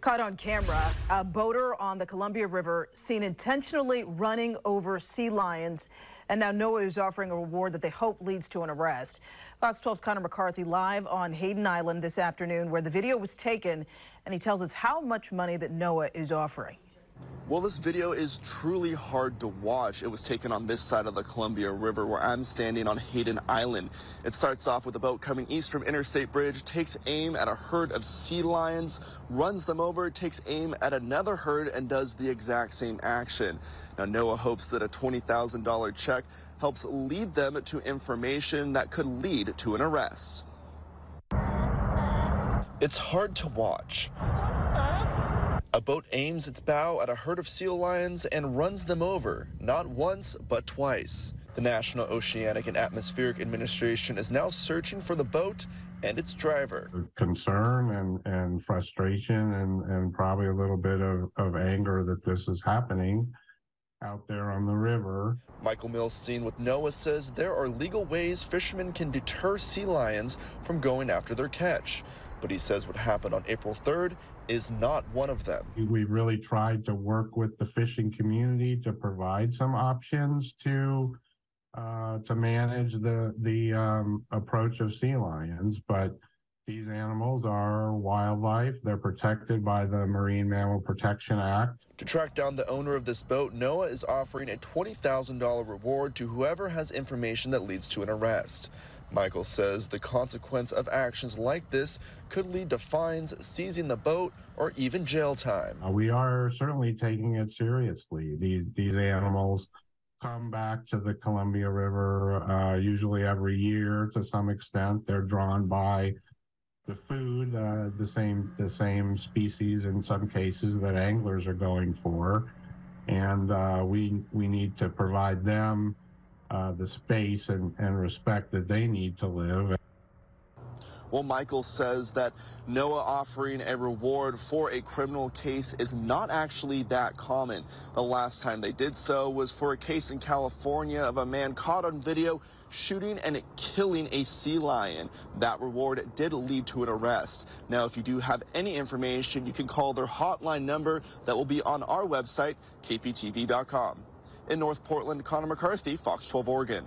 Caught on camera, a boater on the Columbia River seen intentionally running over sea lions. And now NOAA is offering a reward that they hope leads to an arrest. Fox 12's Connor McCarthy live on Hayden Island this afternoon where the video was taken. And he tells us how much money that NOAA is offering. Well, this video is truly hard to watch. It was taken on this side of the Columbia River where I'm standing on Hayden Island. It starts off with a boat coming east from Interstate Bridge, takes aim at a herd of sea lions, runs them over, takes aim at another herd, and does the exact same action. Now, NOAA hopes that a $20,000 check helps lead them to information that could lead to an arrest. It's hard to watch. A boat aims its bow at a herd of sea lions and runs them over, not once, but twice. The National Oceanic and Atmospheric Administration is now searching for the boat and its driver. Concern and, and frustration and, and probably a little bit of, of anger that this is happening out there on the river. Michael Milstein with NOAA says there are legal ways fishermen can deter sea lions from going after their catch. But he says what happened on April 3rd is not one of them. We've really tried to work with the fishing community to provide some options to uh, to manage the the um, approach of sea lions, but these animals are wildlife. They're protected by the Marine Mammal Protection Act. To track down the owner of this boat, NOAA is offering a $20,000 reward to whoever has information that leads to an arrest. Michael says the consequence of actions like this could lead to fines, seizing the boat, or even jail time. Uh, we are certainly taking it seriously. These these animals come back to the Columbia River uh, usually every year to some extent. They're drawn by the food, uh, the same the same species in some cases that anglers are going for, and uh, we we need to provide them uh, the space and, and respect that they need to live. Well, Michael says that NOAA offering a reward for a criminal case is not actually that common. The last time they did so was for a case in California of a man caught on video shooting and killing a sea lion. That reward did lead to an arrest. Now, if you do have any information, you can call their hotline number that will be on our website, kptv.com. In North Portland, Connor McCarthy, Fox 12 Oregon.